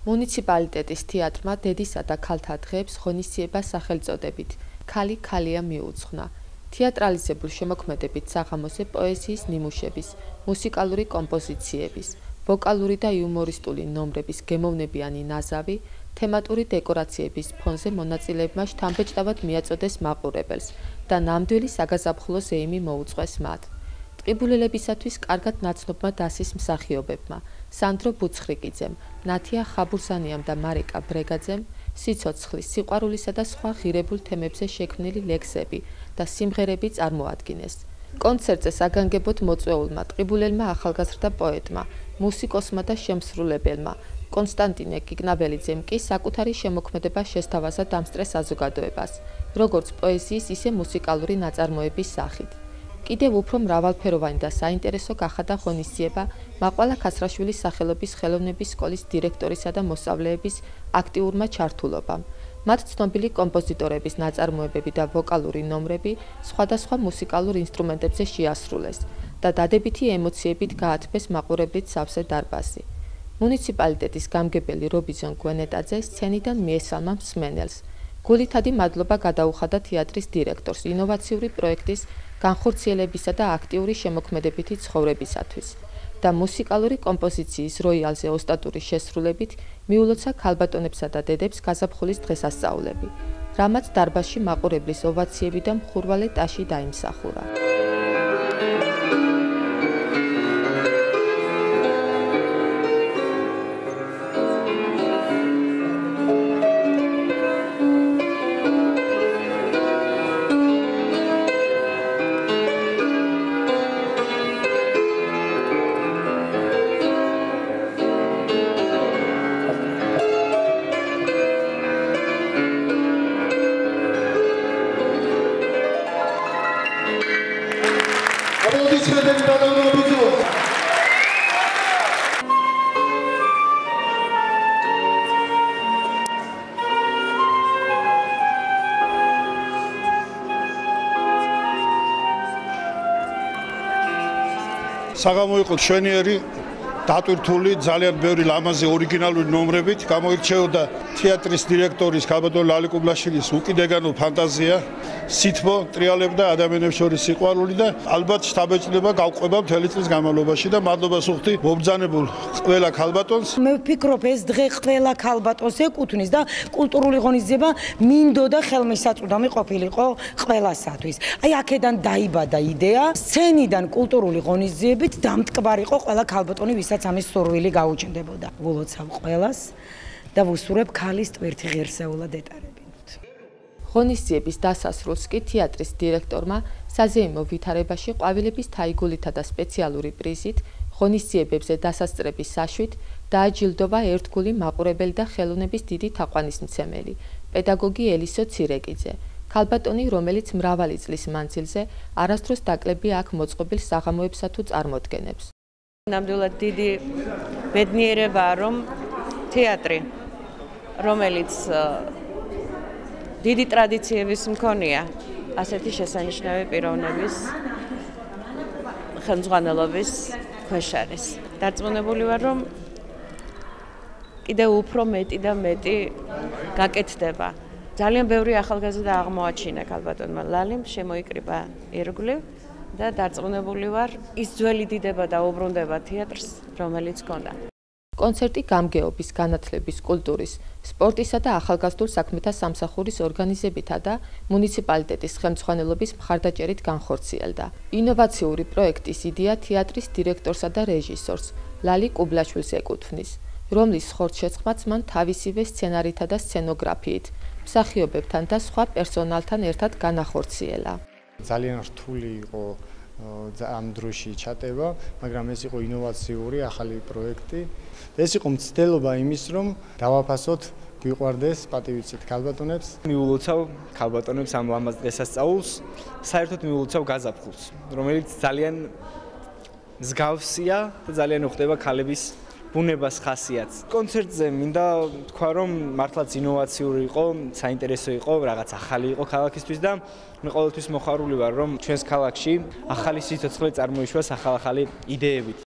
მუნიციპალიტეტის თეატრმა დედისა და ქალთა დღეებს ღონისძიება სახელწოდებით ქალი ქალია მიუძღვნა. თეატრალიზებულ შემოქმედებით საღამოზე პოეზიის ნიმუშების, მუსიკალური კომპოზიციების, ვოკალური და იუმორისტული ნომრების გემოვნებიანი ნაზავი, თემატური დეკორაციების ფონზე მონაწილეებმა შთამბეჭდავად მიაწოდეს მაყურებელს და ნამდვილი საგაზაფხულო ზეიმი მოუწყვეს მათ. ტყიბულელებისათვის კარგად ნაცნობმა დასის მსახიობებმა სანდრო ბუცხრიკიძემ, ნათია ხაბურზანიამ და მარიკა ბრეგაძემ სიცოცხლის, სიყვარულისა და სხვა ღირებულ თემებზე შექმნილი ლექსები და სიმღერები წარმოადგინეს. კონცერტზე საგანგებოდ მოწვეულმა ტყიბულელმა ახალგაზრდა პოეტმა, მუსიკოსმა და შემსრულებელმა კონსტანტინე კიკნაბელიძემ კი საკუთარი შემოქმედება შესთავაზა დამსწრე საზოგადოებას, როგორც პოეზიის, ისე მუსიკალური ნაწარმოების სახით. კიდევ უფრო მრავალფეროვანი და საინტერესო გახადა ღონისძიება მაყვალა ქასრაშვილის სახელობის ხელოვნების სკოლის დირექტორისა და მოსწავლეების აქტიურმა ჩართულობამ. მათ ცნობილი კომპოზიტორების ნაწარმოებები და ვოკალური ნომრები სხვადასხვა მუსიკალურ ინსტრუმენტებზე შეასრულეს და დადებითი ემოციებით გაათბეს მაყურებლის სავსე დარბაზი. მუნიციპალიტეტის გამგებელი რობიზონ გვენეტაძე სცენიდან მიესალმა მსმენელს. გულითადი მადლობა გადაუხადა თეატრის დირექტორს ინოვაციური პროექტის განხორციელებისა და აქტიური შემოქმედებითი ცხოვრებისათვის და მუსიკალური კომპოზიციის როიალზე ოსტატური შესრულებით მიულოცა ქალბატონებსა და დედებს გაზაფხულის დღესასწაულები, რამაც დარბაზში მაყურებლის ოვაციები და მხურვალე ტაში დაიმსახურა. აპლოდისმენტები დაგავდობითო. საღამო იყო შვენიერი დატვირთული ძალიან ბევრი ლამაზი ორიგინალური ნომრებით. გამოირჩეოდა თეატრის დირექტორის კაბადო ლალიკუბლაშვილის უკიდეგანო ფანტაზია სითბო ტრიალებდა ადამიანებს შორის სიყვარული და ალბათ შთაბეჭდება გავყვება მთელი წლის განმავლობაში და მადლობას უხდი მომბძანებულ ყველა ქალბატონს. მე ვფიქრობ ეს დღე ყველა ქალბატონს ეკუთვნის და კულტურული ღონისძიება მინდოდა ხელმისაწვდომი ყოფილიყო ყველასათვის. აი აქედან დაიბადა იდეა სცენიდან კულტურული ღონისძიებით დამტკბარიყო ყველა ქალბატონი ვისაც ამის სურვილი გაუჩნდებოდა. ულოცავ ყველას და ვუსურებ ქალის ტვირთი ღირსეულად ეტარები ღონისძიების დასასრულს კი თეატრის დირექტორმა საზეიმო ვითარებაში ყვავილების თაიგულითა და სპეციალური პრიზით ღონისძიებებზე დასასწრების საშვით დააჯილდოვა ერთგული მაყურებელი და ხელოვნების დიდი თაყვანისმცემელი პედაგოგი ელისო ცირეკიძე ქალბატონი რომელიც მრავალი წლის მანძილზე არასდროს დაკლები აქ მოწყობილ საღამოებსა თუ წარმოდგენებს ნამდვილად დიდი ბედნიერებაა რომ თეატრი რომელიც დიდი ტრადიციების მქონეა ასეთი შესანიშნავი პიროვნების ხელმძღვანელობის ქვეშ არის. დარწმუნებული ვარ, რომ კიდევ უფრო მეტი და მეტი გაკეთდება. ძალიან ბევრი ახალგაზრდა აღმოაჩინა ქალბატონმა ლალიმ, შემოიკრიბა ირგვლივ და დარწმუნებული ვარ, ის ძველი დიდება და უბრუნდება თეატრს, რომელიც ქონდა. კონცერტი გამგეობის, განათლების, კულტურის, სპორტისა და ახალგაზრდულ საქმეთა სამსახურის ორგანიზებითა და მუნიციპალიტეტის ხელმძღვანელობის მხარდაჭერით განხორციელდა. ინოვაციური პროექტის იდეა თეატრის დირექტორსა და რეჟისორს ლალი კუბლაშვილს ეკუთვნის, რომლის ხორცშეცხმაც მან თავისივე სცენარითა და სცენოგრაფიით, მსახიობებთან და სხვა პერსონალთან ერთად განახორციელა. ძალიან რთული იყო ამ დროში ჩატება, მაგრამ ეს იყო ინოვაციური ახალი პროექტი. ეს იყო მცდელობა იმის, რომ დავაფასოთ გვიყვარდეს პატივიცით ქალბატონებს. მიულოცავ ქალბატონებს ამ ლამაზ დღესასწაულს, საერთოდ მიულოცავ გაზაფხულს, რომელიც ძალიან მსგავსია და ძალიან უხდება ქალების ბუნებას ხასიათს. კონცერტზე მინდა თქვა რომ მართლაც ინოვაციური იყო, საინტერესო იყო, რაღაც ახალი იყო ქალაქისთვის და მე ყოველთვის მოხარული ვარ რომ ჩვენს ქალაქში ახალი სიცოცხლე წარმოიშვას ახალ-ახალი იდეებით.